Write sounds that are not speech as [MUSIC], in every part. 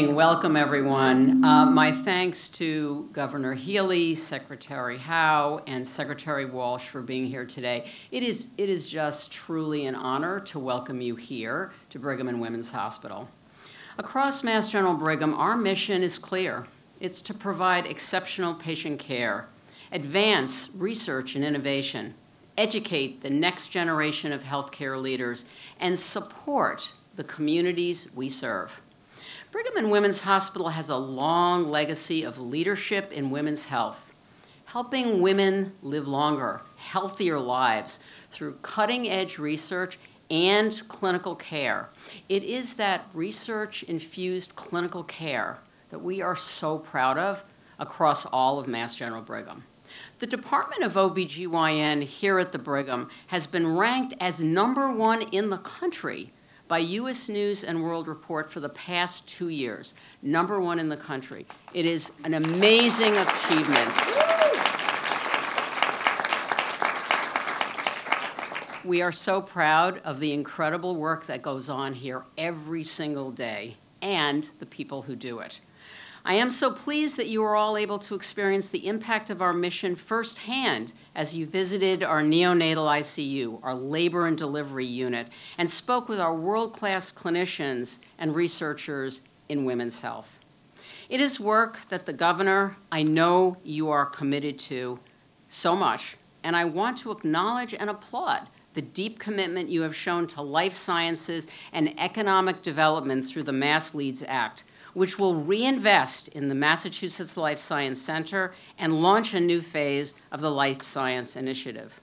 morning. Welcome, everyone. Uh, my thanks to Governor Healey, Secretary Hao, and Secretary Walsh for being here today. It is, it is just truly an honor to welcome you here to Brigham and Women's Hospital. Across Mass General Brigham, our mission is clear. It's to provide exceptional patient care, advance research and innovation, educate the next generation of healthcare leaders, and support the communities we serve. Brigham and Women's Hospital has a long legacy of leadership in women's health, helping women live longer, healthier lives through cutting edge research and clinical care. It is that research infused clinical care that we are so proud of across all of Mass General Brigham. The Department of OBGYN here at the Brigham has been ranked as number one in the country by U.S. News and World Report for the past two years, number one in the country. It is an amazing achievement. We are so proud of the incredible work that goes on here every single day and the people who do it. I am so pleased that you are all able to experience the impact of our mission firsthand as you visited our neonatal ICU, our labor and delivery unit, and spoke with our world class clinicians and researchers in women's health. It is work that the governor, I know you are committed to so much, and I want to acknowledge and applaud the deep commitment you have shown to life sciences and economic development through the Mass Leads Act which will reinvest in the Massachusetts Life Science Center and launch a new phase of the Life Science Initiative.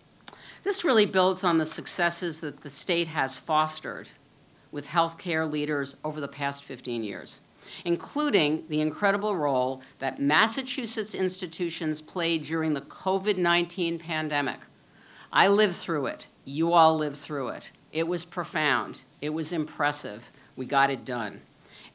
This really builds on the successes that the state has fostered with healthcare leaders over the past 15 years, including the incredible role that Massachusetts institutions played during the COVID 19 pandemic. I lived through it. You all lived through it. It was profound. It was impressive. We got it done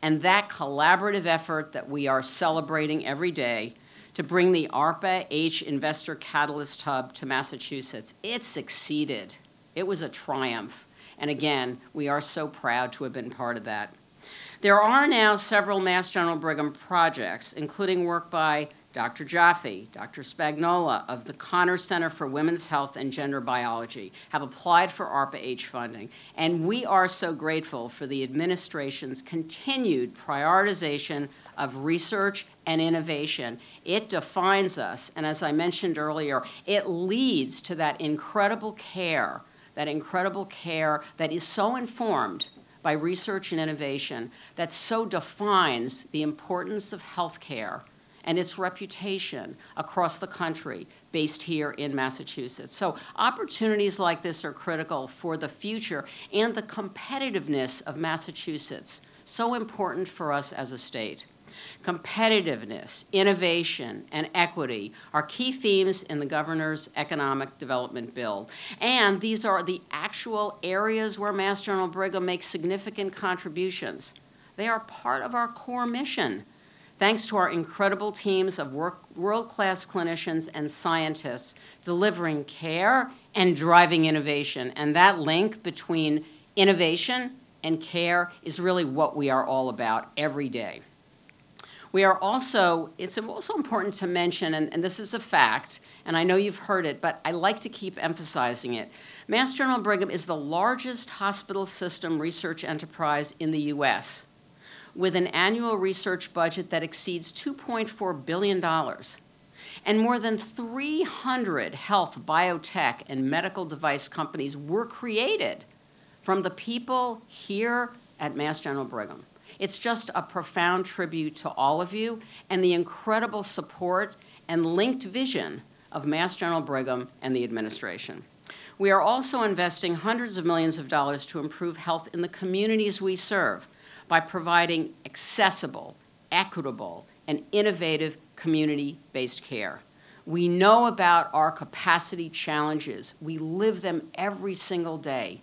and that collaborative effort that we are celebrating every day to bring the ARPA H Investor Catalyst Hub to Massachusetts. It succeeded. It was a triumph. And again, we are so proud to have been part of that. There are now several Mass General Brigham projects, including work by Dr. Joffe, Dr. Spagnola of the Connor Center for Women's Health and Gender Biology have applied for ARPA-H funding, and we are so grateful for the administration's continued prioritization of research and innovation. It defines us, and as I mentioned earlier, it leads to that incredible care, that incredible care that is so informed by research and innovation that so defines the importance of healthcare and its reputation across the country based here in Massachusetts. So opportunities like this are critical for the future and the competitiveness of Massachusetts, so important for us as a state. Competitiveness, innovation, and equity are key themes in the governor's economic development bill. And these are the actual areas where Mass General Brigham makes significant contributions. They are part of our core mission thanks to our incredible teams of world-class clinicians and scientists delivering care and driving innovation. And that link between innovation and care is really what we are all about every day. We are also, it's also important to mention, and, and, this is a fact, and I know you've heard it, but I like to keep emphasizing it. Mass General Brigham is the largest hospital system research enterprise in the U.S with an annual research budget that exceeds $2.4 billion. And more than 300 health, biotech, and medical device companies were created from the people here at Mass General Brigham. It's just a profound tribute to all of you and the incredible support and linked vision of Mass General Brigham and the administration. We are also investing hundreds of millions of dollars to improve health in the communities we serve by providing accessible, equitable, and innovative community-based care. We know about our capacity challenges. We live them every single day.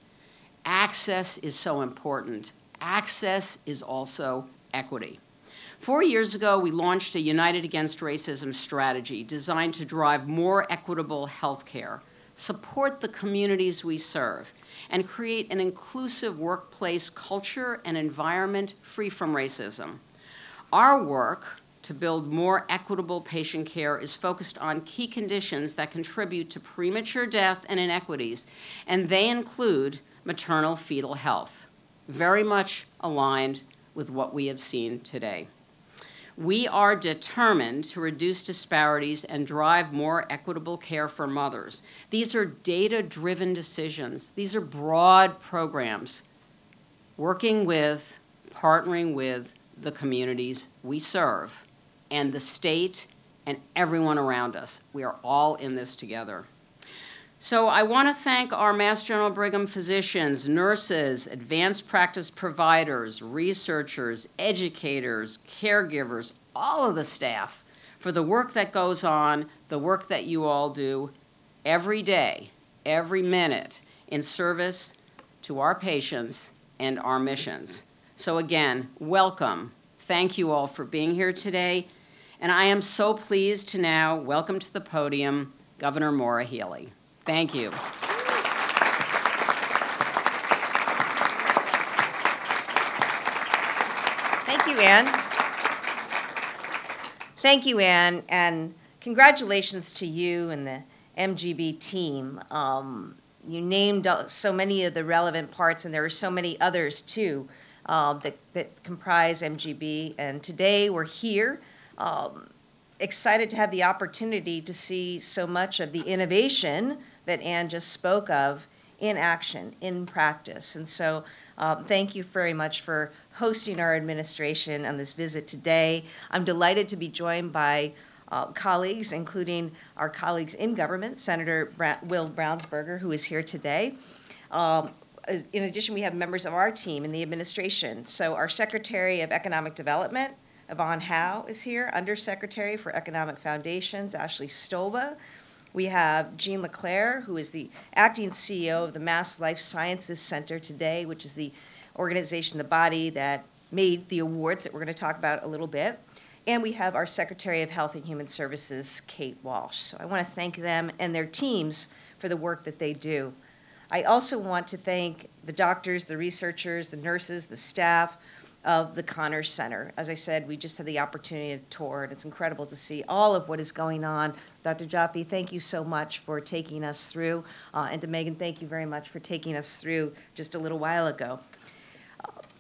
Access is so important. Access is also equity. Four years ago, we launched a United Against Racism strategy designed to drive more equitable health care, support the communities we serve, and create an inclusive workplace culture and environment free from racism. Our work to build more equitable patient care is focused on key conditions that contribute to premature death and inequities, and they include maternal fetal health, very much aligned with what we have seen today. We are determined to reduce disparities and drive more equitable care for mothers. These are data-driven decisions. These are broad programs working with, partnering with the communities we serve and the state and everyone around us. We are all in this together. So I want to thank our Mass General Brigham physicians, nurses, advanced practice providers, researchers, educators, caregivers, all of the staff for the work that goes on, the work that you all do every day, every minute in service to our patients and our missions. So again, welcome. Thank you all for being here today. And I am so pleased to now welcome to the podium Governor Maura Healey. Thank you. Thank you, Anne. Thank you, Anne, and congratulations to you and the MGB team. Um, you named so many of the relevant parts, and there are so many others too uh, that, that comprise MGB. And today we're here, um, excited to have the opportunity to see so much of the innovation that Anne just spoke of in action, in practice. And so um, thank you very much for hosting our administration on this visit today. I'm delighted to be joined by uh, colleagues, including our colleagues in government, Senator Bra Will Brownsberger, who is here today. Um, in addition, we have members of our team in the administration. So our Secretary of Economic Development, Yvonne Hao, is here, Undersecretary for Economic Foundations, Ashley Stolba, we have Jean LeClaire, who is the acting CEO of the Mass Life Sciences Center today, which is the organization, the body that made the awards that we're going to talk about a little bit. And we have our Secretary of Health and Human Services, Kate Walsh. So I want to thank them and their teams for the work that they do. I also want to thank the doctors, the researchers, the nurses, the staff, of the Connors Center. As I said, we just had the opportunity to tour, and it's incredible to see all of what is going on. Dr. Joffe, thank you so much for taking us through, uh, and to Megan, thank you very much for taking us through just a little while ago.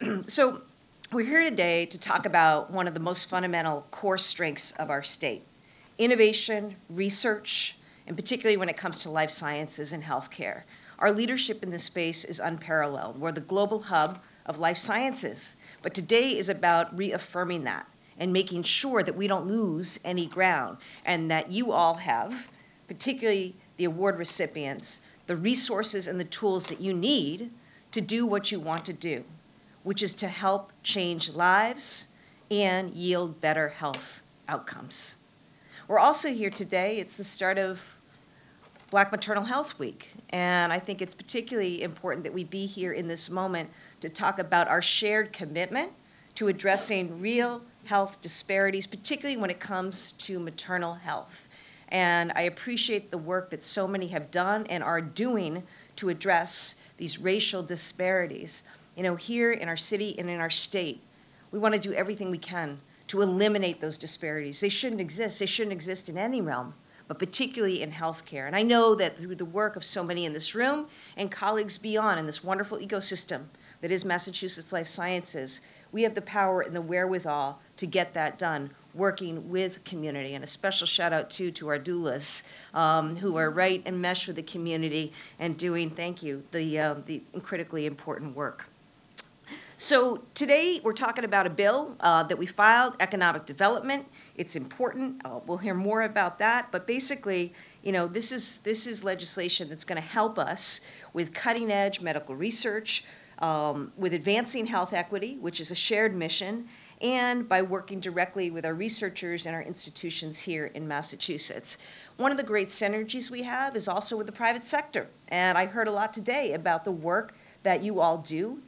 [CLEARS THROAT] So we're here today to talk about one of the most fundamental core strengths of our state, innovation, research, and particularly when it comes to life sciences and healthcare. Our leadership in this space is unparalleled. We're the global hub of life sciences but today is about reaffirming that and making sure that we don't lose any ground and that you all have, particularly the award recipients, the resources and the tools that you need to do what you want to do, which is to help change lives and yield better health outcomes. We're also here today, it's the start of Black Maternal Health Week, and I think it's particularly important that we be here in this moment to talk about our shared commitment to addressing real health disparities, particularly when it comes to maternal health. And I appreciate the work that so many have done and are doing to address these racial disparities. You know, here in our city and in our state, we want to do everything we can to eliminate those disparities. They shouldn't exist. They shouldn't exist in any realm, but particularly in healthcare. And I know that through the work of so many in this room and colleagues beyond in this wonderful ecosystem, that is Massachusetts Life Sciences, we have the power and the wherewithal to get that done working with community. And a special shout out too to our doulas um, who are right and mesh with the community and doing, thank you, the, uh, the critically important work. So today we're talking about a bill uh, that we filed, economic development. It's important. Uh, we'll hear more about that. But basically, you know, this is this is legislation that's going to help us with cutting edge medical research, um, with advancing health equity, which is a shared mission, and by working directly with our researchers and our institutions here in Massachusetts. One of the great synergies we have is also with the private sector. And I heard a lot today about the work that you all do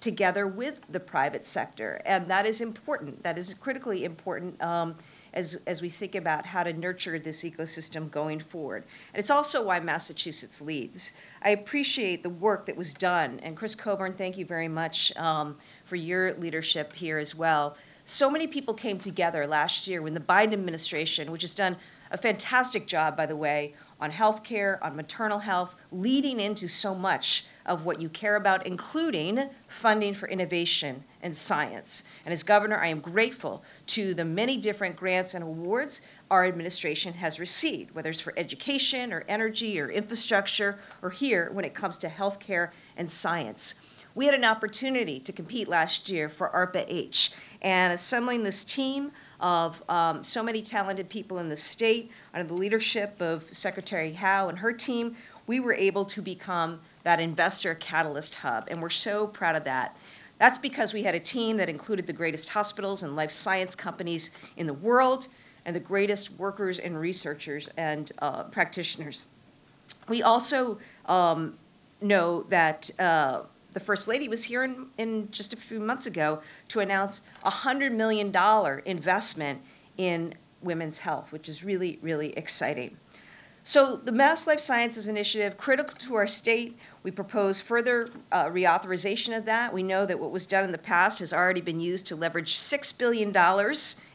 together with the private sector. And that is important. That is critically important um, as, as we think about how to nurture this ecosystem going forward. And it's also why Massachusetts leads. I appreciate the work that was done, and Chris Coburn, thank you very much um, for your leadership here as well. So many people came together last year when the Biden administration, which has done a fantastic job, by the way, on health care, on maternal health, leading into so much of what you care about, including funding for innovation and science. And as governor, I am grateful to the many different grants and awards our administration has received, whether it's for education or energy or infrastructure, or here when it comes to healthcare and science. We had an opportunity to compete last year for ARPA H, and assembling this team of um, so many talented people in the state under the leadership of Secretary Hao and her team, we were able to become that investor catalyst hub, and we're so proud of that. That's because we had a team that included the greatest hospitals and life science companies in the world and the greatest workers and researchers and uh, practitioners. We also um, know that uh, the First Lady was here in, in just a few months ago to announce a $100 million investment in women's health, which is really, really exciting. So the Mass Life Sciences Initiative, critical to our state, we propose further uh, reauthorization of that. We know that what was done in the past has already been used to leverage $6 billion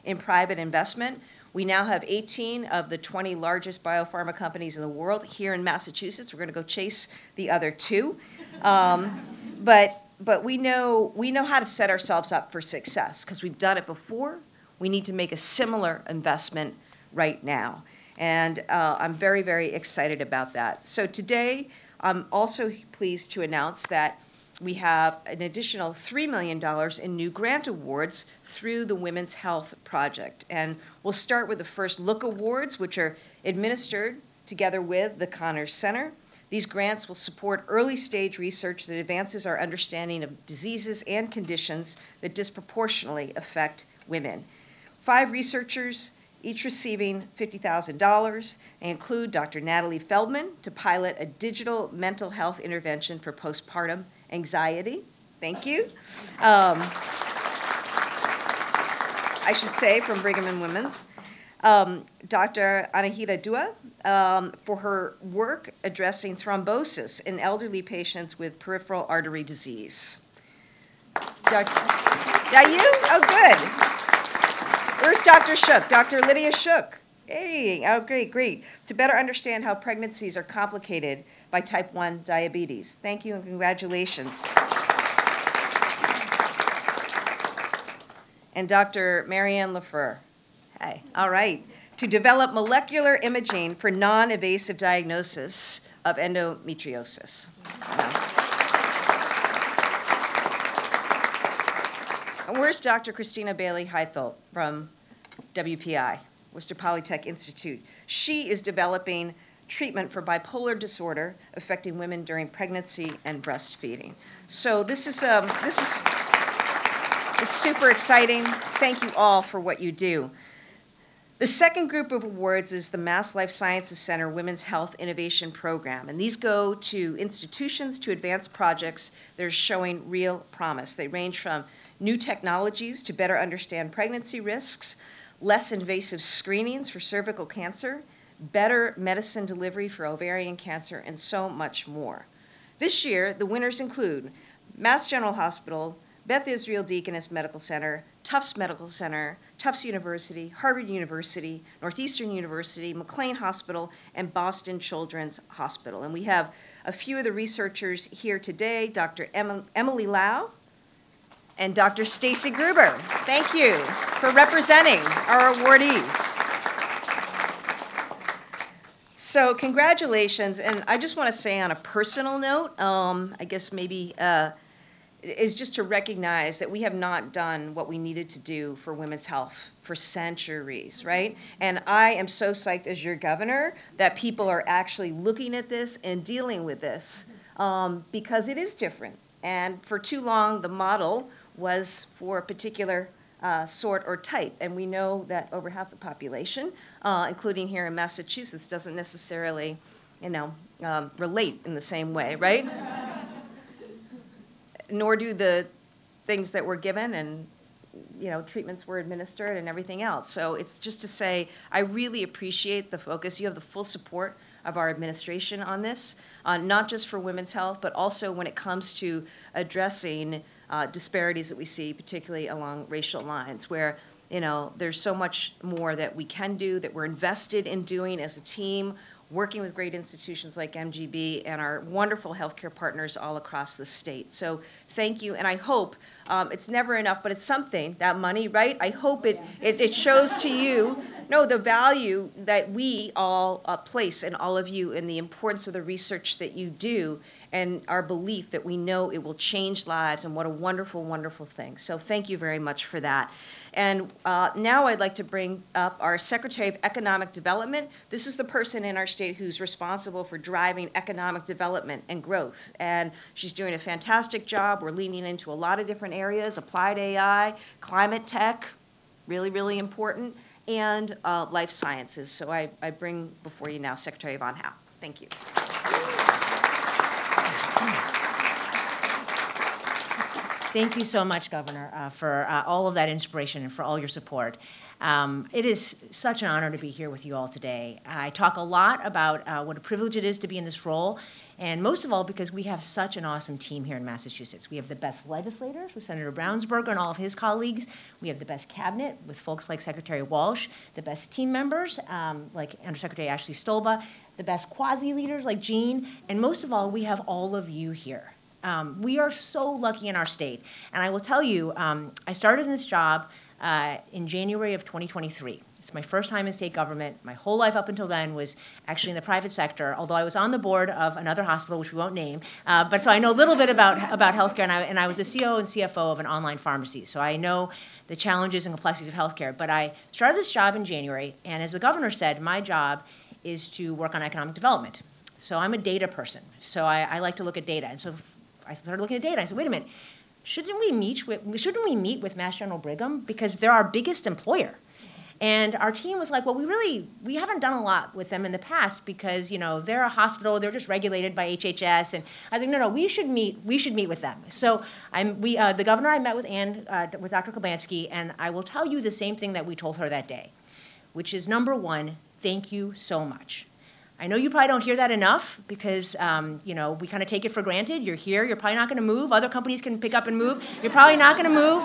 in private investment. We now have 18 of the 20 largest biopharma companies in the world here in Massachusetts. We're going to go chase the other two. Um, but but we know we know how to set ourselves up for success because we've done it before. We need to make a similar investment right now. And uh, I'm very, very excited about that. So today, I'm also pleased to announce that we have an additional $3 million in new grant awards through the Women's Health Project. And we'll start with the First Look Awards, which are administered together with the Connors Center. These grants will support early stage research that advances our understanding of diseases and conditions that disproportionately affect women. Five researchers each receiving $50,000. They include Dr. Natalie Feldman to pilot a digital mental health intervention for postpartum anxiety. Thank you. Um, I should say from Brigham and Women's. Um, Dr. Anahita Dua um, for her work addressing thrombosis in elderly patients with peripheral artery disease. Dr. Yeah, you? Oh, good. Where's Dr. Shook? Dr. Lydia Shook. Hey, oh, great, great. To better understand how pregnancies are complicated by type 1 diabetes. Thank you and congratulations. And Dr. Marianne Lafleur. Hey, all right. To develop molecular imaging for non invasive diagnosis of endometriosis. And where's Dr. Christina Bailey Hytholt from WPI, Worcester Polytech Institute? She is developing treatment for bipolar disorder affecting women during pregnancy and breastfeeding. So this is um, this is, is super exciting. Thank you all for what you do. The second group of awards is the Mass Life Sciences Center Women's Health Innovation Program, and these go to institutions to advance projects that are showing real promise. They range from new technologies to better understand pregnancy risks, less invasive screenings for cervical cancer, better medicine delivery for ovarian cancer, and so much more. This year, the winners include Mass General Hospital, Beth Israel Deaconess Medical Center, Tufts Medical Center, Tufts University, Harvard University, Northeastern University, McLean Hospital, and Boston Children's Hospital. And we have a few of the researchers here today Dr. Emily Lau, and Dr. Staci Gruber. Thank you for representing our awardees. So congratulations, and I just want to say on a personal note, um, I guess maybe uh, is just to recognize that we have not done what we needed to do for women's health for centuries, right? And I am so psyched as your governor that people are actually looking at this and dealing with this um, because it is different. And for too long, the model was for a particular uh, sort or type. And we know that over half the population, uh, including here in Massachusetts, doesn't necessarily, you know, um, relate in the same way, right? Nor do the things that were given and you know treatments were administered and everything else. So it's just to say I really appreciate the focus. You have the full support of our administration on this, uh, not just for women's health, but also when it comes to addressing uh, disparities that we see, particularly along racial lines, where you know there's so much more that we can do, that we're invested in doing as a team, working with great institutions like MGB and our wonderful healthcare partners all across the state. So thank you, and I hope um, it's never enough, but it's something that money, right? I hope it it, it shows to you no, the value that we all uh, place in all of you and the importance of the research that you do and our belief that we know it will change lives and what a wonderful, wonderful thing. So thank you very much for that. And uh, now I'd like to bring up our Secretary of Economic Development. This is the person in our state who's responsible for driving economic development and growth. And she's doing a fantastic job. We're leaning into a lot of different areas, applied AI, climate tech, really, really important and uh, life sciences. So I, I bring before you now Secretary Yvonne Hao. Thank you. Thank you so much, Governor, uh, for uh, all of that inspiration and for all your support. Um, it is such an honor to be here with you all today. I talk a lot about uh, what a privilege it is to be in this role, and most of all because we have such an awesome team here in Massachusetts. We have the best legislators with Senator Brownsberger and all of his colleagues. We have the best cabinet with folks like Secretary Walsh, the best team members um, like Undersecretary Ashley Stolba, the best quasi leaders like Jean, and most of all, we have all of you here. Um, we are so lucky in our state. And I will tell you, um, I started in this job uh, in January of 2023. It's my first time in state government. My whole life up until then was actually in the private sector, although I was on the board of another hospital, which we won't name. Uh, but so I know a little bit about, about healthcare, and I, and I was the CEO and CFO of an online pharmacy. So I know the challenges and complexities of healthcare. But I started this job in January, and as the governor said, my job is to work on economic development. So I'm a data person. So I, I like to look at data. And so I started looking at data. I said, wait a minute, shouldn't we meet with, shouldn't we meet with Mass General Brigham because they're our biggest employer? And our team was like, well, we really we haven't done a lot with them in the past because you know they're a hospital, they're just regulated by HHS. And I was like, no, no, we should meet. We should meet with them. So I'm we uh, the governor I met with Ann uh, with Dr. Klibanski, and I will tell you the same thing that we told her that day, which is number one, thank you so much. I know you probably don't hear that enough because um, you know we kind of take it for granted. You're here. You're probably not going to move. Other companies can pick up and move. You're probably not going to move,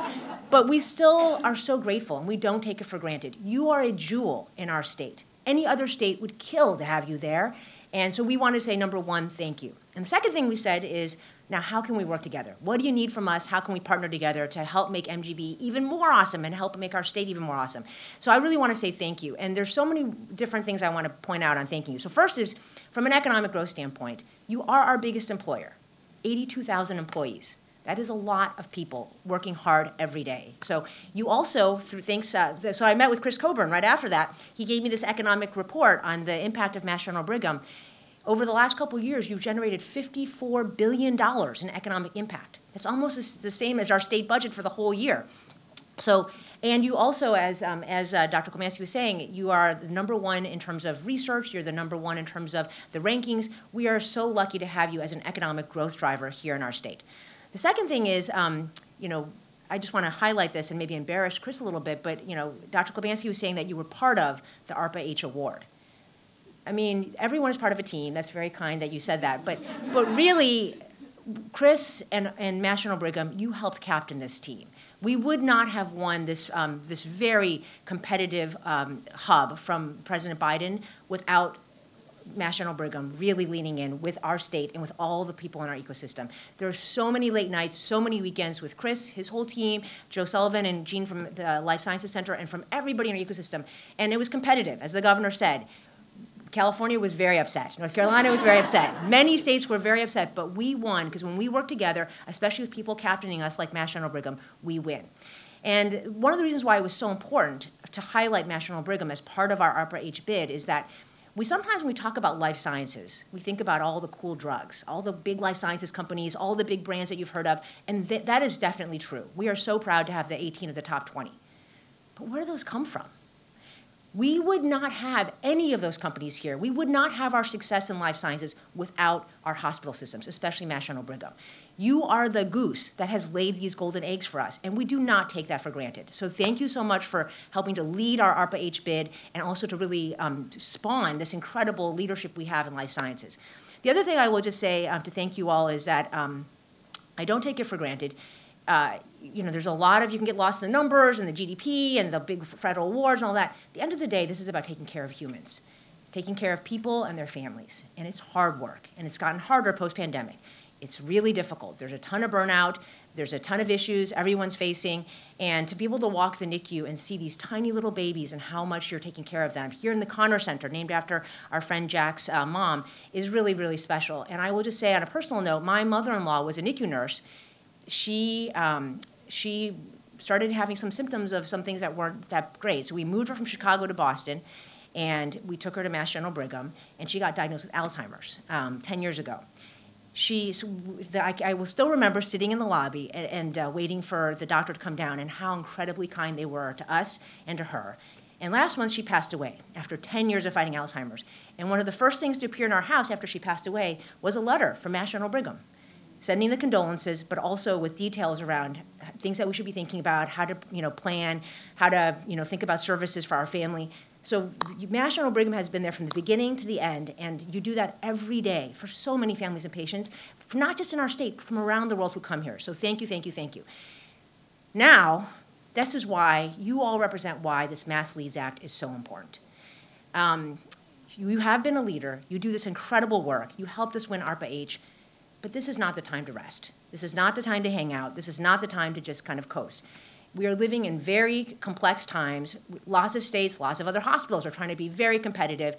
but we still are so grateful, and we don't take it for granted. You are a jewel in our state. Any other state would kill to have you there, and so we want to say number one, thank you. And the second thing we said is now, how can we work together? What do you need from us? How can we partner together to help make MGB even more awesome and help make our state even more awesome? So I really want to say thank you. And there's so many different things I want to point out on thanking you. So first is from an economic growth standpoint, you are our biggest employer, 82,000 employees. That is a lot of people working hard every day. So you also, through things, uh, so I met with Chris Coburn right after that. He gave me this economic report on the impact of Mass General Brigham. Over the last couple years, you've generated $54 billion in economic impact. It's almost the same as our state budget for the whole year. So, and you also, as, um, as uh, Dr. Klibanski was saying, you are the number one in terms of research, you're the number one in terms of the rankings. We are so lucky to have you as an economic growth driver here in our state. The second thing is, um, you know, I just want to highlight this and maybe embarrass Chris a little bit, but you know, Dr. Klibanski was saying that you were part of the ARPA H award. I mean, everyone is part of a team. That's very kind that you said that. But, but really, Chris and, and General Brigham, you helped captain this team. We would not have won this, um, this very competitive um, hub from President Biden without General Brigham really leaning in with our state and with all the people in our ecosystem. There are so many late nights, so many weekends with Chris, his whole team, Joe Sullivan and Gene from the Life Sciences Center, and from everybody in our ecosystem. And it was competitive, as the governor said. California was very upset. North Carolina was very upset. Many states were very upset, but we won because when we work together, especially with people captaining us like Mass General Brigham, we win. And one of the reasons why it was so important to highlight Mass General Brigham as part of our ARPA H bid is that we sometimes when we talk about life sciences, we think about all the cool drugs, all the big life sciences companies, all the big brands that you've heard of, and th- that is definitely true. We are so proud to have the 18 of the top 20. But where do those come from? We would not have any of those companies here. We would not have our success in life sciences without our hospital systems, especially Mass General Brigham. You are the goose that has laid these golden eggs for us, and we do not take that for granted. So thank you so much for helping to lead our ARPA H bid and also to really um, spawn this incredible leadership we have in life sciences. The other thing I will just say um, to thank you all is that um, I don't take it for granted uh, you know, there's a lot of, you can get lost in the numbers and the GDP and the big federal awards and all that. At the end of the day, this is about taking care of humans, taking care of people and their families. And it's hard work, and it's gotten harder post pandemic. It's really difficult. There's a ton of burnout, there's a ton of issues everyone's facing, and to be able to walk the NICU and see these tiny little babies and how much you're taking care of them here in the Connor Center, named after our friend Jack's uh, mom, is really, really special. And I will just say, on a personal note, my mother in law was a NICU nurse. She, um, she started having some symptoms of some things that weren't that great. So we moved her from Chicago to Boston, and we took her to Mass General Brigham, and she got diagnosed with Alzheimer's um, 10 years ago she, so the, I, I will still remember sitting in the lobby and, and uh, waiting for the doctor to come down and how incredibly kind they were to us and to her. And last month she passed away after 10 years of fighting Alzheimer's. And one of the first things to appear in our house after she passed away was a letter from Mass General Brigham sending the condolences, but also with details around things that we should be thinking about, how to you know plan, how to you know think about services for our family. So General Brigham has been there from the beginning to the end, and you do that every day for so many families and patients, not just in our state, but from around the world who come here. So thank you, thank you, thank you. Now, this is why you all represent why this Mass Leads Act is so important. Um, you have been a leader. You do this incredible work. You helped us win ARPA H, but this is not the time to rest. This is not the time to hang out. This is not the time to just kind of coast we are living in very complex times. Lots of states, lots of other hospitals are trying to be very competitive.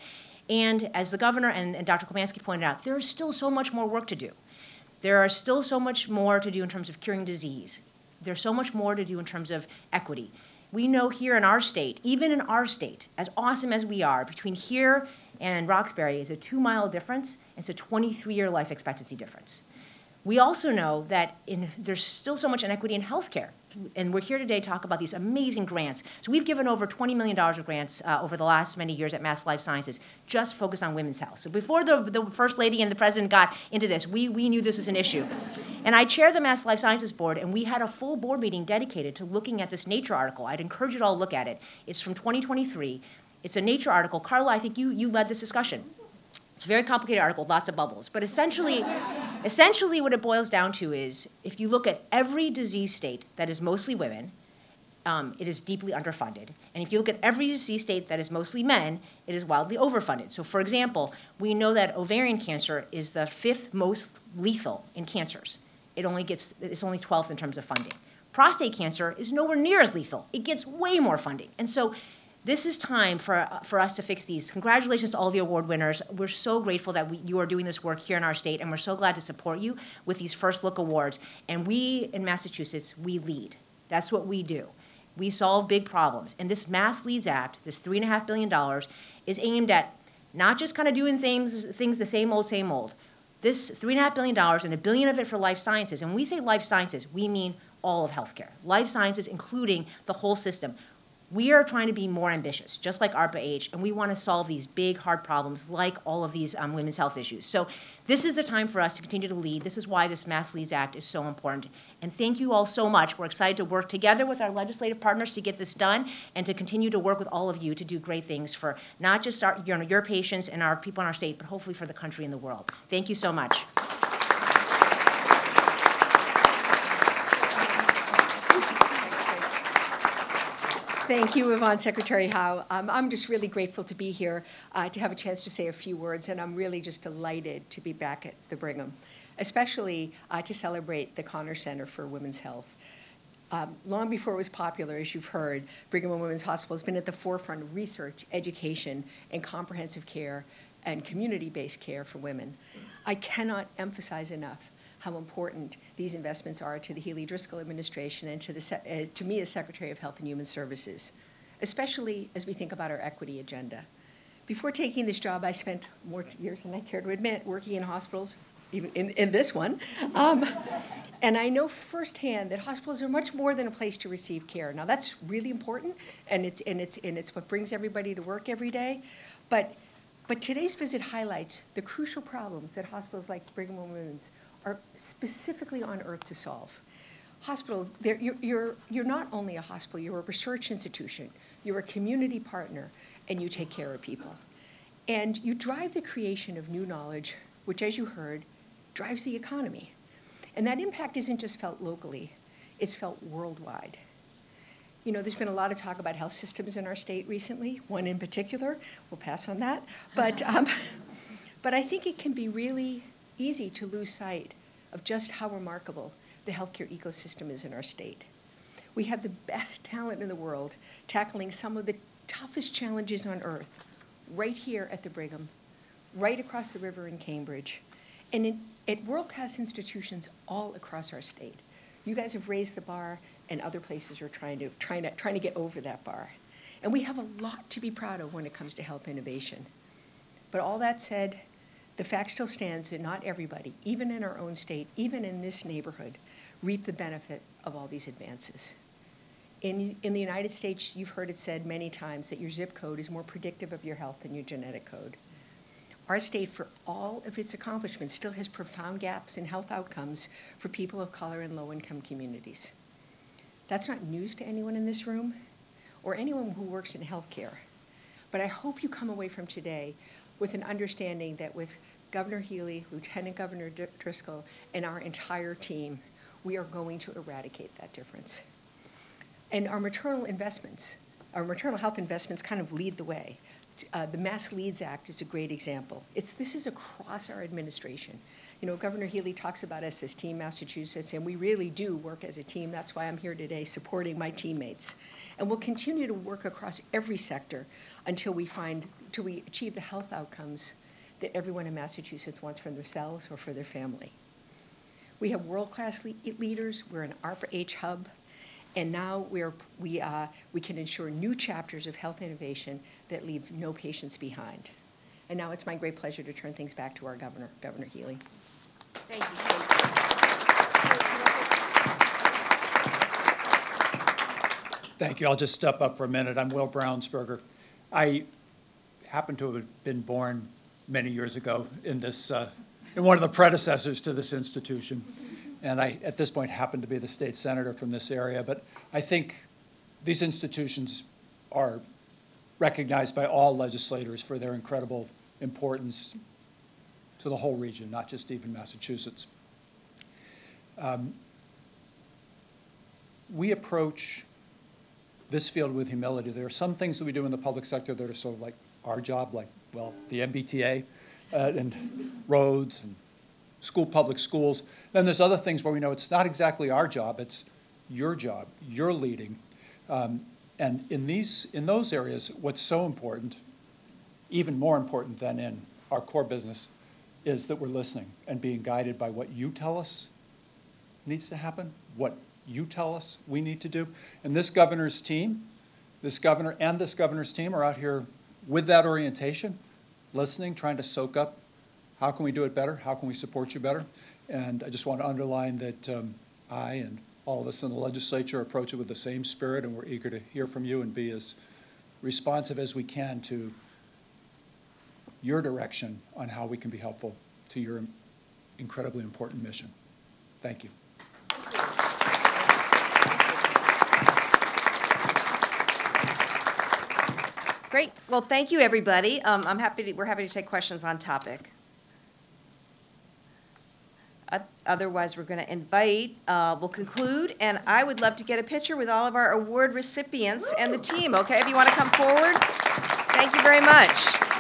And as the governor and, and Dr. Klibanski pointed out, there is still so much more work to do. There are still so much more to do in terms of curing disease. There's so much more to do in terms of equity. We know here in our state, even in our state, as awesome as we are, between here and Roxbury is a two mile difference. It's a 23 year life expectancy difference. We also know that in, there's still so much inequity in healthcare and we're here today to talk about these amazing grants. So we've given over $20 million of grants uh, over the last many years at Mass Life Sciences, just focused on women's health. So before the, the First Lady and the President got into this, we, we knew this was an issue. And I chair the Mass Life Sciences Board, and we had a full board meeting dedicated to looking at this Nature article. I'd encourage you to all look at it. It's from 2023. It's a Nature article. Carla, I think you, you led this discussion. It's a very complicated article, lots of bubbles. But essentially, [LAUGHS] essentially what it boils down to is if you look at every disease state that is mostly women, um, it is deeply underfunded. And if you look at every disease state that is mostly men, it is wildly overfunded. So, for example, we know that ovarian cancer is the fifth most lethal in cancers. It only gets, it's only 12th in terms of funding. Prostate cancer is nowhere near as lethal. It gets way more funding. And so this is time for, for us to fix these. Congratulations to all the award winners. We're so grateful that we, you are doing this work here in our state, and we're so glad to support you with these First Look Awards. And we in Massachusetts, we lead. That's what we do. We solve big problems. And this Mass Leads Act, this $3.5 billion, is aimed at not just kind of doing things, things the same old, same old. This $3.5 billion and a billion of it for life sciences. And when we say life sciences, we mean all of healthcare. Life sciences, including the whole system. We are trying to be more ambitious, just like ARPA H, and we want to solve these big, hard problems like all of these um, women's health issues. So this is the time for us to continue to lead. This is why this Mass Leads Act is so important. And thank you all so much. We're excited to work together with our legislative partners to get this done and to continue to work with all of you to do great things for not just our, your, your patients and our people in our state, but hopefully for the country and the world. Thank you so much. Thank you, Yvonne Secretary Hao. Um, I'm just really grateful to be here, uh, to have a chance to say a few words, and I'm really just delighted to be back at the Brigham, especially uh, to celebrate the Connor Center for Women's Health. Um, long before it was popular, as you've heard, Brigham and Women's Hospital has been at the forefront of research, education, and comprehensive care and community-based care for women. I cannot emphasize enough how important these investments are to the Healey Driscoll administration and to, the, uh, to me as Secretary of Health and Human Services, especially as we think about our equity agenda. Before taking this job, I spent more years than I care to admit working in hospitals, even in, in this one. Um, and I know firsthand that hospitals are much more than a place to receive care. Now that's really important, and it's and it's and it's what brings everybody to work every day. But but today's visit highlights the crucial problems that hospitals like Brigham and Women's are specifically on earth to solve. Hospital, you're, you're, you're not only a hospital, you're a research institution, you're a community partner, and you take care of people. And you drive the creation of new knowledge, which, as you heard, drives the economy. And that impact isn't just felt locally, it's felt worldwide. You know, there's been a lot of talk about health systems in our state recently, one in particular. We'll pass on that. But, um, [LAUGHS] but I think it can be really easy to lose sight of just how remarkable the healthcare ecosystem is in our state. We have the best talent in the world tackling some of the toughest challenges on earth right here at the Brigham, right across the river in Cambridge, and in, at world-class institutions all across our state. You guys have raised the bar, and other places are trying to, trying to, trying to get over that bar. And we have a lot to be proud of when it comes to health innovation. But all that said, the fact still stands that not everybody, even in our own state, even in this neighborhood, reap the benefit of all these advances. In, in the United States, you've heard it said many times that your zip code is more predictive of your health than your genetic code. Our state, for all of its accomplishments, still has profound gaps in health outcomes for people of color and low-income communities. That's not news to anyone in this room or anyone who works in healthcare. But I hope you come away from today with an understanding that with Governor Healey, Lieutenant Governor Dr- Driscoll, and our entire team, we are going to eradicate that difference. And our maternal investments, our maternal health investments kind of lead the way. Uh, the Mass Leads Act is a great example. It's, this is across our administration. You know, Governor Healey talks about us as Team Massachusetts, and we really do work as a team. That's why I'm here today supporting my teammates. And we'll continue to work across every sector until we find, until we achieve the health outcomes that everyone in Massachusetts wants for themselves or for their family. We have world-class le- leaders. We're an ARPA-H hub. And now we're, we, uh, we can ensure new chapters of health innovation that leave no patients behind. And now it's my great pleasure to turn things back to our governor, Governor Healey. Thank you. Thank you. I'll just step up for a minute. I'm Will Brownsberger. I happen to have been born many years ago in this, uh, in one of the predecessors to this institution. And I, at this point, happen to be the state senator from this area. But I think these institutions are recognized by all legislators for their incredible importance to the whole region, not just even Massachusetts. Um, We approach this field with humility. There are some things that we do in the public sector that are sort of like our job, like, well, the MBTA uh, and roads and school, public schools. Then there's other things where we know it's not exactly our job, it's your job, you're leading. Um, And in these, in those areas, what's so important, even more important than in our core business, is that we're listening and being guided by what you tell us needs to happen, what you tell us we need to do. And this governor's team, this governor and this governor's team are out here with that orientation, listening, trying to soak up, how can we do it better? How can we support you better? And I just want to underline that um, I and all of us in the legislature approach it with the same spirit, and we're eager to hear from you and be as responsive as we can to your direction on how we can be helpful to your incredibly important mission. Thank you. Great. Well, thank you, everybody. Um, I'm happy, to- we're happy to take questions on topic. Oth- Otherwise, we're going to invite, uh, we'll conclude, and I would love to get a picture with all of our award recipients and the team, okay? If you want to come forward. Thank you very much.